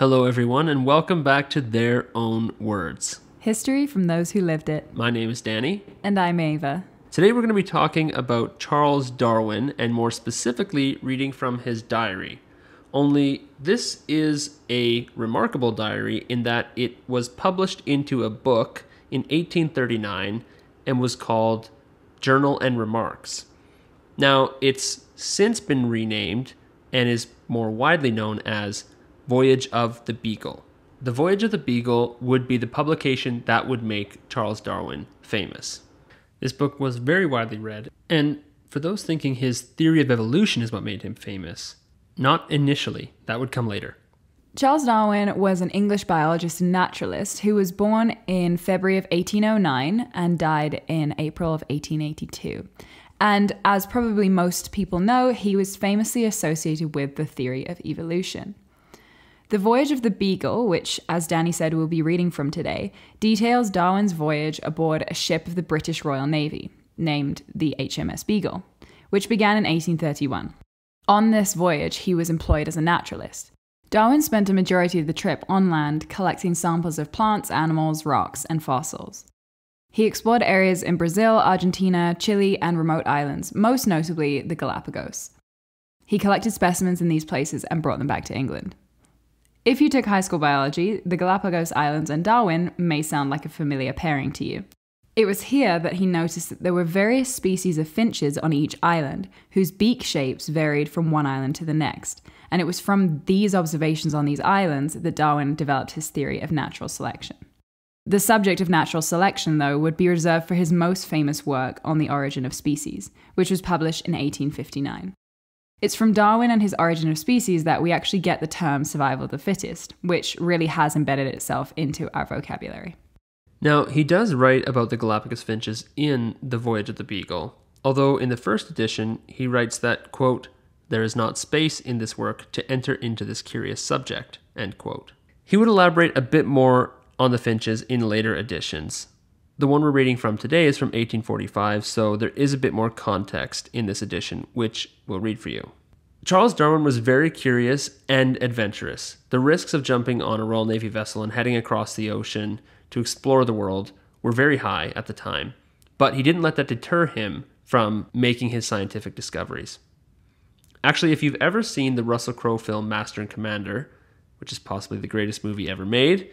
Hello, everyone, and welcome back to Their Own Words. History from those who lived it. My name is Danny. And I'm Ava. Today, we're going to be talking about Charles Darwin and more specifically, reading from his diary. Only this is a remarkable diary in that it was published into a book in 1839 and was called Journal and Remarks. Now, it's since been renamed and is more widely known as Voyage of the Beagle. The Voyage of the Beagle would be the publication that would make Charles Darwin famous. This book was very widely read, and for those thinking his theory of evolution is what made him famous, not initially, that would come later. Charles Darwin was an English biologist and naturalist who was born in February of 1809 and died in April of 1882. And as probably most people know, he was famously associated with the theory of evolution. The Voyage of the Beagle, which, as Danny said, we'll be reading from today, details Darwin's voyage aboard a ship of the British Royal Navy, named the HMS Beagle, which began in 1831. On this voyage, he was employed as a naturalist. Darwin spent a majority of the trip on land collecting samples of plants, animals, rocks, and fossils. He explored areas in Brazil, Argentina, Chile, and remote islands, most notably the Galapagos. He collected specimens in these places and brought them back to England. If you took high school biology, the Galapagos Islands and Darwin may sound like a familiar pairing to you. It was here that he noticed that there were various species of finches on each island, whose beak shapes varied from one island to the next, and it was from these observations on these islands that Darwin developed his theory of natural selection. The subject of natural selection, though, would be reserved for his most famous work on the origin of species, which was published in 1859. It's from Darwin and his Origin of Species that we actually get the term survival of the fittest, which really has embedded itself into our vocabulary. Now, he does write about the Galapagos finches in The Voyage of the Beagle, although in the first edition he writes that, quote, there is not space in this work to enter into this curious subject, end quote. He would elaborate a bit more on the finches in later editions. The one we're reading from today is from 1845, so there is a bit more context in this edition, which we'll read for you. Charles Darwin was very curious and adventurous. The risks of jumping on a Royal Navy vessel and heading across the ocean to explore the world were very high at the time, but he didn't let that deter him from making his scientific discoveries. Actually, if you've ever seen the Russell Crowe film Master and Commander, which is possibly the greatest movie ever made,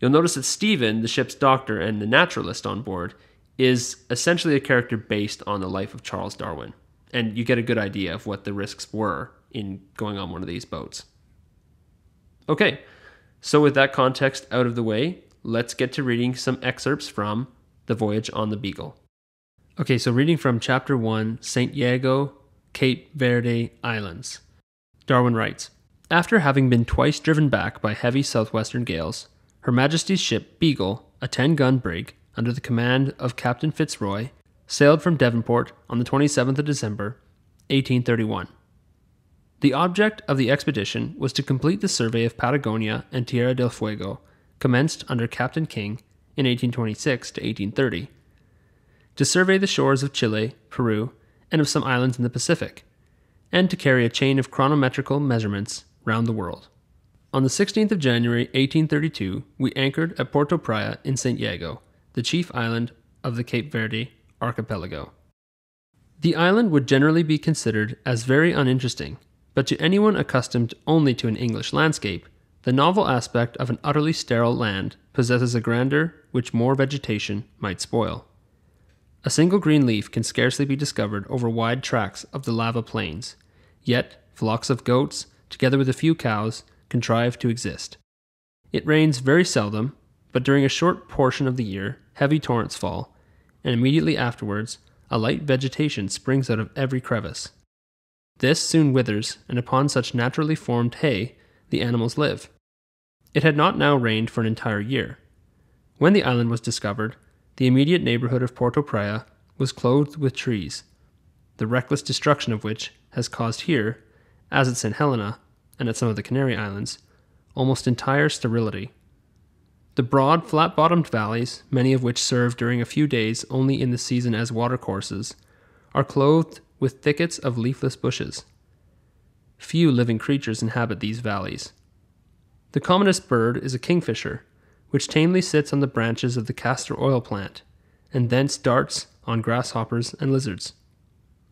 You'll notice that Stephen, the ship's doctor and the naturalist on board, is essentially a character based on the life of Charles Darwin. And you get a good idea of what the risks were in going on one of these boats. Okay, so with that context out of the way, let's get to reading some excerpts from The Voyage on the Beagle. Okay, so reading from Chapter 1 St. Jago, Cape Verde Islands. Darwin writes After having been twice driven back by heavy southwestern gales, her Majesty's ship Beagle, a 10 gun brig, under the command of Captain Fitzroy, sailed from Devonport on the 27th of December, 1831. The object of the expedition was to complete the survey of Patagonia and Tierra del Fuego, commenced under Captain King in 1826 to 1830, to survey the shores of Chile, Peru, and of some islands in the Pacific, and to carry a chain of chronometrical measurements round the world. On the 16th of January, 1832, we anchored at Porto Praya in St. Jago, the chief island of the Cape Verde archipelago. The island would generally be considered as very uninteresting, but to anyone accustomed only to an English landscape, the novel aspect of an utterly sterile land possesses a grandeur which more vegetation might spoil. A single green leaf can scarcely be discovered over wide tracts of the lava plains, yet flocks of goats, together with a few cows, contrive to exist. It rains very seldom, but during a short portion of the year, heavy torrents fall, and immediately afterwards, a light vegetation springs out of every crevice. This soon withers, and upon such naturally formed hay the animals live. It had not now rained for an entire year. When the island was discovered, the immediate neighborhood of Porto Praya was clothed with trees, the reckless destruction of which has caused here, as at St. Helena, and at some of the Canary Islands, almost entire sterility. The broad, flat bottomed valleys, many of which serve during a few days only in the season as watercourses, are clothed with thickets of leafless bushes. Few living creatures inhabit these valleys. The commonest bird is a kingfisher, which tamely sits on the branches of the castor oil plant, and thence darts on grasshoppers and lizards.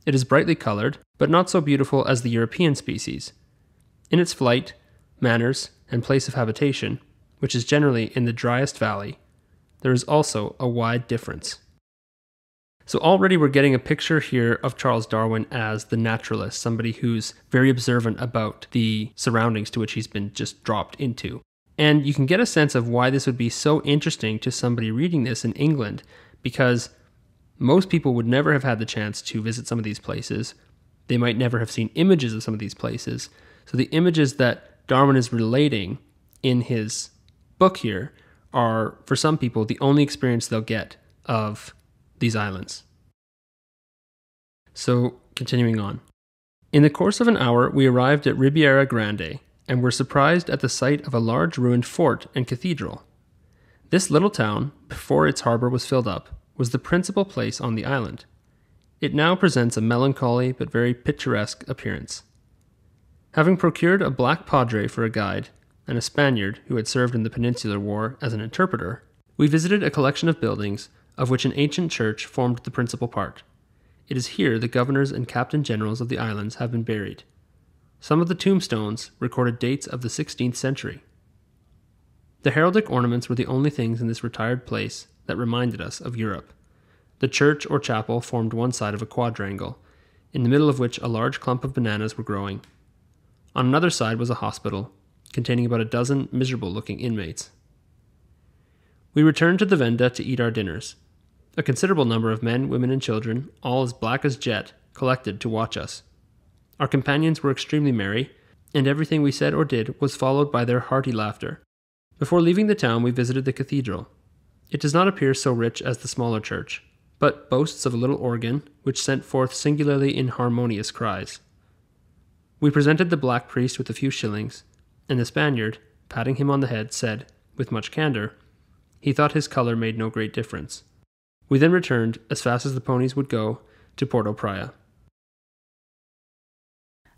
It is brightly colored, but not so beautiful as the European species. In its flight, manners, and place of habitation, which is generally in the driest valley, there is also a wide difference. So already we're getting a picture here of Charles Darwin as the naturalist, somebody who's very observant about the surroundings to which he's been just dropped into. And you can get a sense of why this would be so interesting to somebody reading this in England, because most people would never have had the chance to visit some of these places. They might never have seen images of some of these places. So the images that Darwin is relating in his book here are, for some people, the only experience they'll get of these islands. So, continuing on. In the course of an hour, we arrived at Ribeira Grande and were surprised at the sight of a large ruined fort and cathedral. This little town, before its harbor was filled up, was the principal place on the island. It now presents a melancholy but very picturesque appearance. Having procured a black padre for a guide, and a Spaniard who had served in the Peninsular War as an interpreter, we visited a collection of buildings of which an ancient church formed the principal part. It is here the governors and captain generals of the islands have been buried. Some of the tombstones recorded dates of the 16th century. The heraldic ornaments were the only things in this retired place that reminded us of Europe. The church or chapel formed one side of a quadrangle, in the middle of which a large clump of bananas were growing. On another side was a hospital, containing about a dozen miserable looking inmates. We returned to the venda to eat our dinners. A considerable number of men, women, and children, all as black as jet, collected to watch us. Our companions were extremely merry, and everything we said or did was followed by their hearty laughter. Before leaving the town, we visited the cathedral. It does not appear so rich as the smaller church, but boasts of a little organ which sent forth singularly inharmonious cries. We presented the black priest with a few shillings, and the Spaniard, patting him on the head, said, with much candour, he thought his colour made no great difference. We then returned, as fast as the ponies would go, to Porto Praya.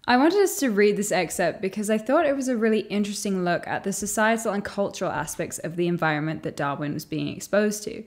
I wanted us to read this excerpt because I thought it was a really interesting look at the societal and cultural aspects of the environment that Darwin was being exposed to.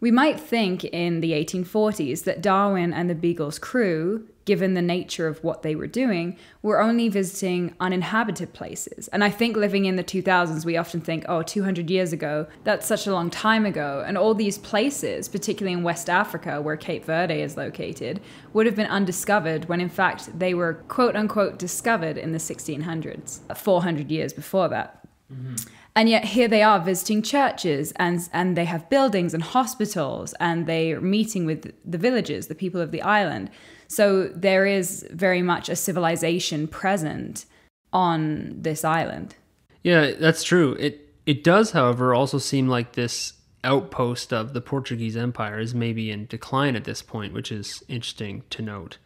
We might think in the 1840s that Darwin and the Beagle's crew, given the nature of what they were doing, were only visiting uninhabited places. And I think living in the 2000s, we often think, oh, 200 years ago, that's such a long time ago. And all these places, particularly in West Africa, where Cape Verde is located, would have been undiscovered when in fact they were quote unquote discovered in the 1600s, 400 years before that. Mm-hmm. And yet here they are visiting churches and and they have buildings and hospitals and they're meeting with the villagers, the people of the island. So there is very much a civilization present on this island. Yeah, that's true. It it does, however, also seem like this outpost of the Portuguese Empire is maybe in decline at this point, which is interesting to note.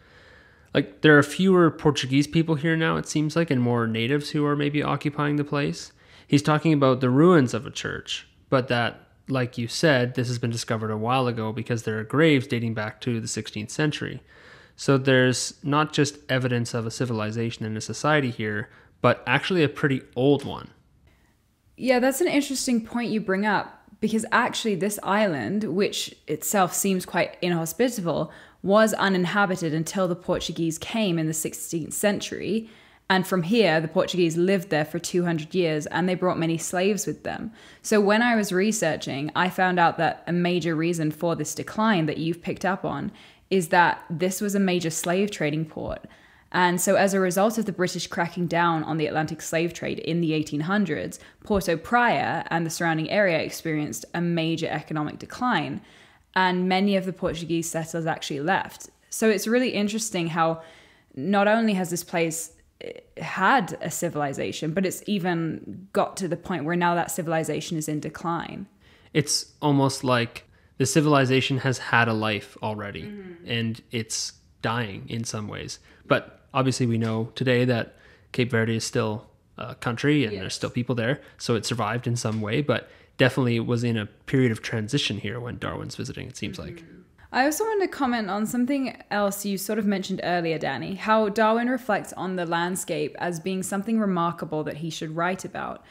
Like there are fewer Portuguese people here now, it seems like, and more natives who are maybe occupying the place he's talking about the ruins of a church, but that, like you said, this has been discovered a while ago because there are graves dating back to the 16th century. So there's not just evidence of a civilization and a society here, but actually a pretty old one. Yeah, that's an interesting point you bring up because actually, this island, which itself seems quite inhospitable, was uninhabited until the Portuguese came in the 16th century and from here, the Portuguese lived there for 200 years and they brought many slaves with them. So when I was researching, I found out that a major reason for this decline that you've picked up on is that this was a major slave trading port. And so, as a result of the British cracking down on the Atlantic slave trade in the 1800s, Porto Praya and the surrounding area experienced a major economic decline. And many of the Portuguese settlers actually left. So, it's really interesting how not only has this place eh, had a civilization, but it's even got to the point where now that civilization is in decline. It's almost like the civilization has had a life already mm-hmm. and it's dying in some ways. But obviously, we know today that Cape Verde is still a country and yes. there's still people there. So it survived in some way, but definitely was in a period of transition here when Darwin's visiting, it seems mm-hmm. like. I also wanted to comment on something else you sort of mentioned earlier, Danny, how Darwin reflects on the landscape as being something remarkable that he should write about.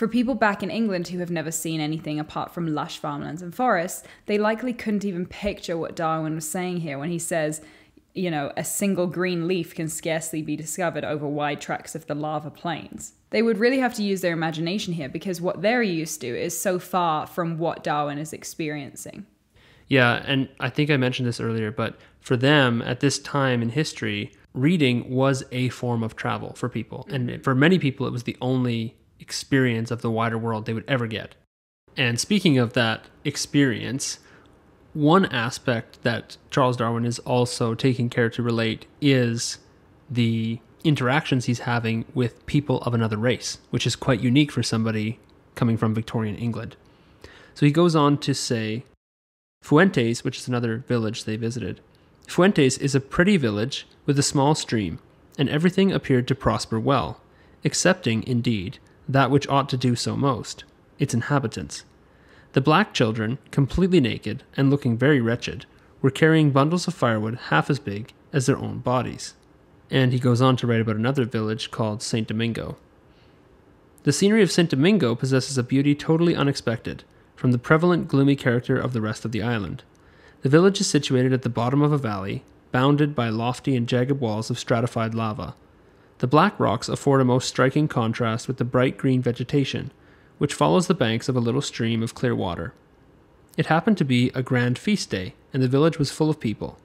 For people back in England who have never seen anything apart from lush farmlands and forests, they likely couldn't even picture what Darwin was saying here when he says, you know, a single green leaf can scarcely be discovered over wide tracts of the lava plains. They would really have to use their imagination here because what they're used to is so far from what Darwin is experiencing. Yeah, and I think I mentioned this earlier, but for them at this time in history, reading was a form of travel for people. And mm-hmm. for many people, it was the only experience of the wider world they would ever get. And speaking of that experience, one aspect that Charles Darwin is also taking care to relate is the interactions he's having with people of another race, which is quite unique for somebody coming from Victorian England. So he goes on to say Fuentes, which is another village they visited, Fuentes is a pretty village with a small stream, and everything appeared to prosper well, excepting, indeed, that which ought to do so most its inhabitants. The black children, completely naked and looking very wretched, were carrying bundles of firewood half as big as their own bodies. And he goes on to write about another village called St. Domingo. The scenery of St. Domingo possesses a beauty totally unexpected from the prevalent gloomy character of the rest of the island. The village is situated at the bottom of a valley, bounded by lofty and jagged walls of stratified lava. The black rocks afford a most striking contrast with the bright green vegetation, which follows the banks of a little stream of clear water. It happened to be a grand feast day, and the village was full of people.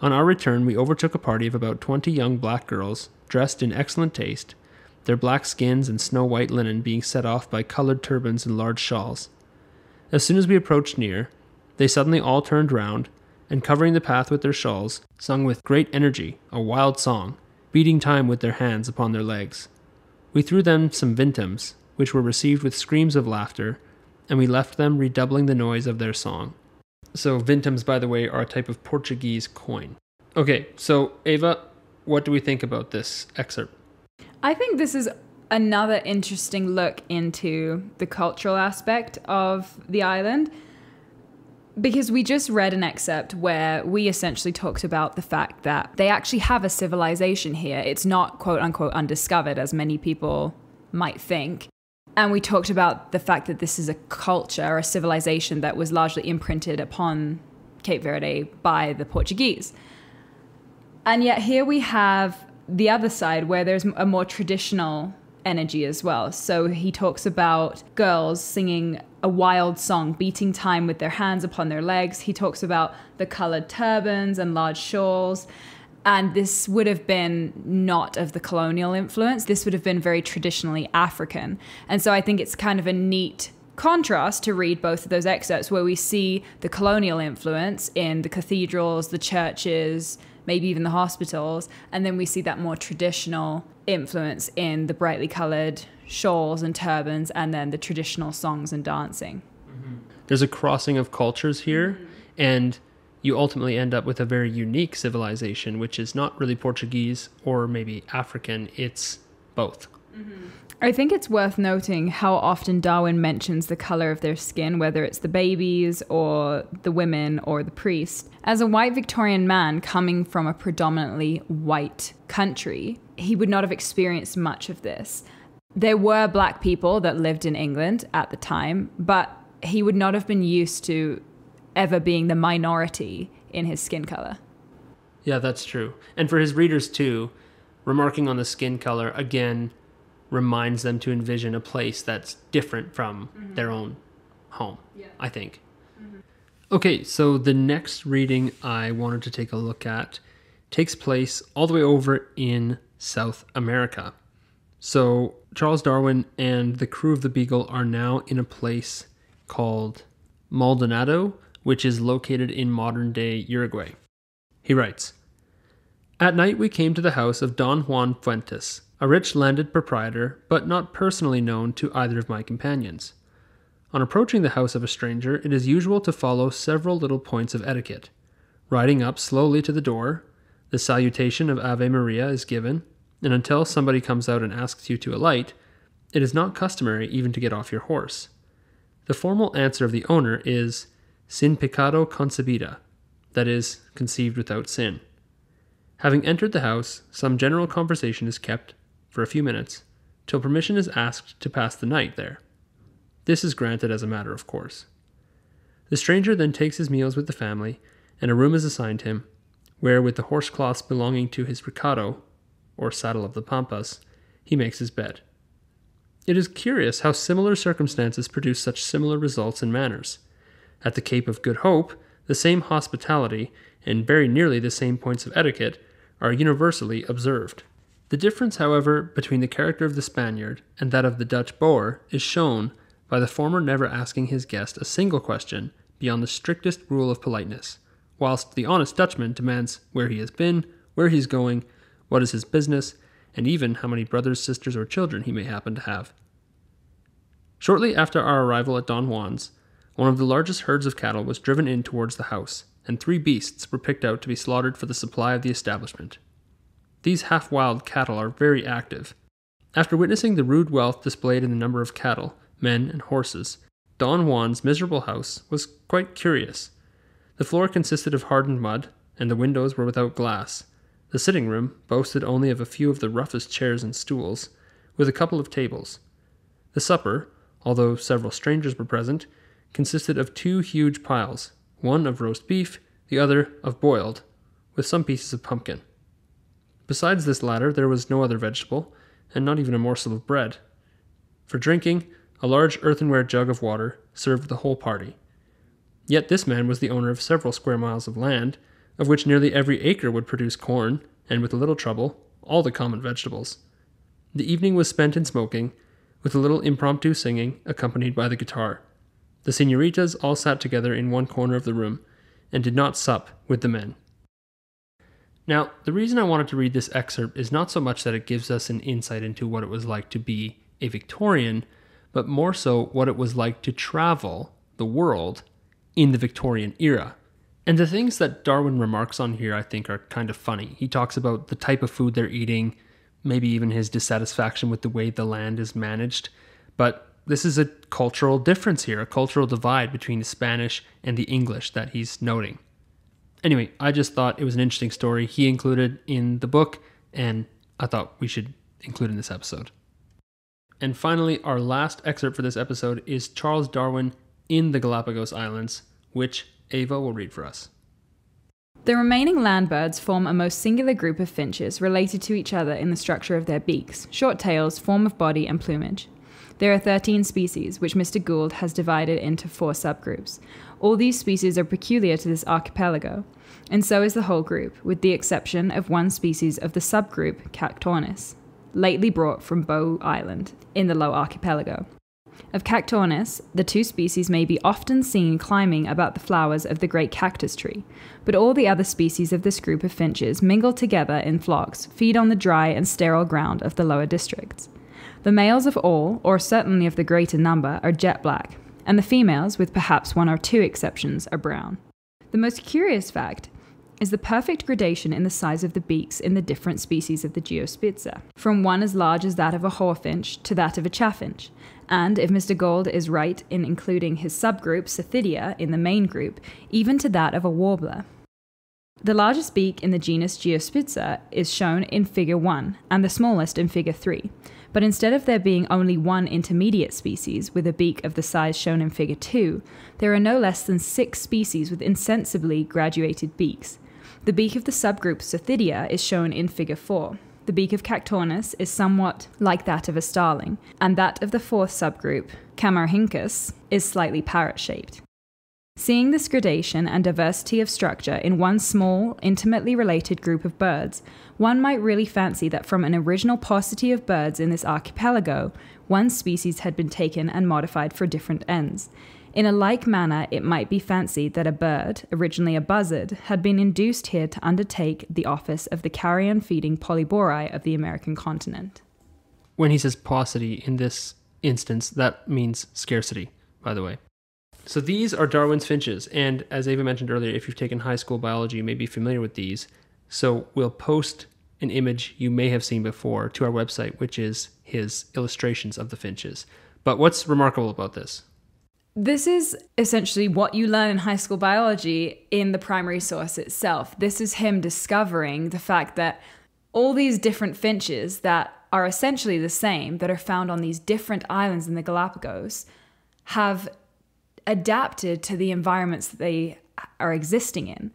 On our return, we overtook a party of about twenty young black girls, dressed in excellent taste, their black skins and snow white linen being set off by colored turbans and large shawls. As soon as we approached near, they suddenly all turned round, and covering the path with their shawls, sung with great energy a wild song, beating time with their hands upon their legs. We threw them some vintums, which were received with screams of laughter, and we left them redoubling the noise of their song. So, vintums, by the way, are a type of Portuguese coin. Okay, so Ava, what do we think about this excerpt? I think this is another interesting look into the cultural aspect of the island because we just read an excerpt where we essentially talked about the fact that they actually have a civilization here. It's not quote unquote undiscovered as many people might think. And we talked about the fact that this is a culture, a civilization that was largely imprinted upon Cape Verde by the Portuguese. And yet here we have the other side where there's a more traditional energy as well. So he talks about girls singing a wild song, beating time with their hands upon their legs. He talks about the colored turbans and large shawls. And this would have been not of the colonial influence. This would have been very traditionally African. And so I think it's kind of a neat contrast to read both of those excerpts where we see the colonial influence in the cathedrals, the churches, maybe even the hospitals, and then we see that more traditional influence in the brightly colored shawls and turbans and then the traditional songs and dancing. Mm-hmm. There's a crossing of cultures here, mm-hmm. and you ultimately end up with a very unique civilization, which is not really Portuguese or maybe African, it's both. Mm-hmm. I think it's worth noting how often Darwin mentions the color of their skin, whether it's the babies or the women or the priest. As a white Victorian man coming from a predominantly white country, he would not have experienced much of this. There were black people that lived in England at the time, but he would not have been used to ever being the minority in his skin color. Yeah, that's true. And for his readers too, remarking on the skin color again reminds them to envision a place that's different from mm-hmm. their own home, yeah. I think. Mm-hmm. Okay, so the next reading I wanted to take a look at takes place all the way over in South America. So Charles Darwin and the crew of the Beagle are now in a place called Maldonado, which is located in modern day Uruguay. He writes At night we came to the house of Don Juan Fuentes, a rich landed proprietor, but not personally known to either of my companions. On approaching the house of a stranger, it is usual to follow several little points of etiquette. Riding up slowly to the door, the salutation of Ave Maria is given, and until somebody comes out and asks you to alight, it is not customary even to get off your horse. The formal answer of the owner is sin pecado concebida, that is, conceived without sin. Having entered the house, some general conversation is kept for a few minutes, till permission is asked to pass the night there. This is granted as a matter of course. The stranger then takes his meals with the family, and a room is assigned him, where, with the horse cloths belonging to his recado, or saddle of the Pampas, he makes his bed. It is curious how similar circumstances produce such similar results and manners. At the Cape of Good Hope, the same hospitality and very nearly the same points of etiquette are universally observed. The difference, however, between the character of the Spaniard and that of the Dutch Boer is shown by the former never asking his guest a single question beyond the strictest rule of politeness, whilst the honest Dutchman demands where he has been, where he is going, what is his business, and even how many brothers, sisters, or children he may happen to have. Shortly after our arrival at Don Juan's, one of the largest herds of cattle was driven in towards the house, and three beasts were picked out to be slaughtered for the supply of the establishment. These half wild cattle are very active. After witnessing the rude wealth displayed in the number of cattle, men, and horses, Don Juan's miserable house was quite curious. The floor consisted of hardened mud, and the windows were without glass. The sitting room boasted only of a few of the roughest chairs and stools, with a couple of tables. The supper, although several strangers were present, consisted of two huge piles, one of roast beef, the other of boiled, with some pieces of pumpkin. Besides this latter, there was no other vegetable, and not even a morsel of bread. For drinking, a large earthenware jug of water served the whole party. Yet this man was the owner of several square miles of land, of which nearly every acre would produce corn, and with a little trouble, all the common vegetables. The evening was spent in smoking, with a little impromptu singing, accompanied by the guitar. The senoritas all sat together in one corner of the room, and did not sup with the men. Now, the reason I wanted to read this excerpt is not so much that it gives us an insight into what it was like to be a Victorian, but more so what it was like to travel the world in the Victorian era. And the things that Darwin remarks on here, I think, are kind of funny. He talks about the type of food they're eating, maybe even his dissatisfaction with the way the land is managed. But this is a cultural difference here, a cultural divide between the Spanish and the English that he's noting. Anyway, I just thought it was an interesting story he included in the book, and I thought we should include in this episode. And finally, our last excerpt for this episode is Charles Darwin in the Galapagos Islands, which Ava will read for us. The remaining land birds form a most singular group of finches related to each other in the structure of their beaks, short tails, form of body, and plumage. There are 13 species, which Mr. Gould has divided into four subgroups. All these species are peculiar to this archipelago, and so is the whole group, with the exception of one species of the subgroup, Cactornis, lately brought from Bow Island in the Low Archipelago. Of Cactornis, the two species may be often seen climbing about the flowers of the great cactus tree, but all the other species of this group of finches mingle together in flocks, feed on the dry and sterile ground of the lower districts. The males of all, or certainly of the greater number, are jet black, and the females, with perhaps one or two exceptions, are brown. The most curious fact is the perfect gradation in the size of the beaks in the different species of the Geospiza, from one as large as that of a hawfinch to that of a chaffinch. And if Mr. Gould is right in including his subgroup, Certhidea, in the main group, even to that of a warbler. The largest beak in the genus Geospiza is shown in Figure 1, and the smallest in Figure 3. But instead of there being only one intermediate species with a beak of the size shown in Figure 2, there are no less than six species with insensibly graduated beaks. The beak of the subgroup Certhidea is shown in Figure 4. The beak of Cactornis is somewhat like that of a starling, and that of the fourth subgroup, Camarhynchus, is slightly parrot shaped. Seeing this gradation and diversity of structure in one small, intimately related group of birds, one might really fancy that from an original paucity of birds in this archipelago, one species had been taken and modified for different ends. In a like manner, it might be fancied that a bird, originally a buzzard, had been induced here to undertake the office of the carrion feeding polybori of the American continent. When he says paucity in this instance, that means scarcity, by the way. So these are Darwin's finches, and as Ava mentioned earlier, if you've taken high school biology, you may be familiar with these. So we'll post an image you may have seen before to our website, which is his illustrations of the finches. But what's remarkable about this? This is essentially what you learn in high school biology in the primary source itself. This is him discovering the fact that all these different finches that are essentially the same that are found on these different islands in the Galapagos have adapted to the environments that they are existing in.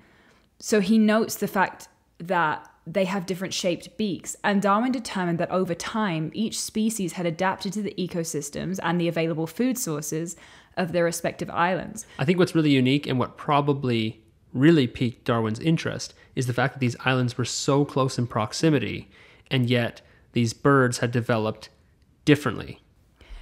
So he notes the fact that they have different shaped beaks, and Darwin determined that over time, each species had adapted to the ecosystems and the available food sources of their respective islands. I think what's really unique and what probably really piqued Darwin's interest is the fact that these islands were so close in proximity, and yet these birds had developed differently.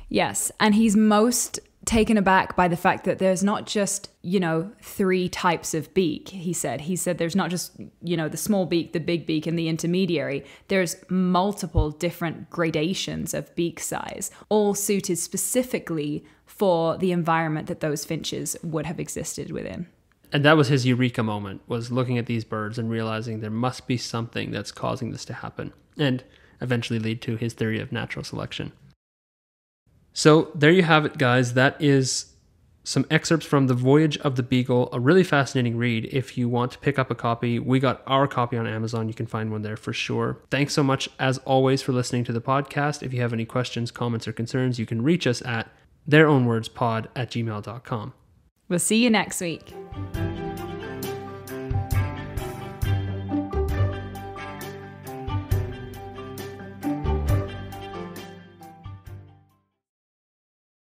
Yes, and he's most taken aback by the fact that there's not just, you know, three types of beak, he said. He said there's not just, you know, the small beak, the big beak, and the intermediary. There's multiple different gradations of beak size, all suited specifically for the environment that those finches would have existed within. And that was his eureka moment, was looking at these birds and realizing there must be something that's causing this to happen. And eventually lead to his theory of natural selection. So there you have it, guys. That is some excerpts from The Voyage of the Beagle, a really fascinating read. If you want to pick up a copy, we got our copy on Amazon. You can find one there for sure. Thanks so much, as always, for listening to the podcast. If you have any questions, comments, or concerns, you can reach us at theirownwordspod at gmail.com. We'll see you next week.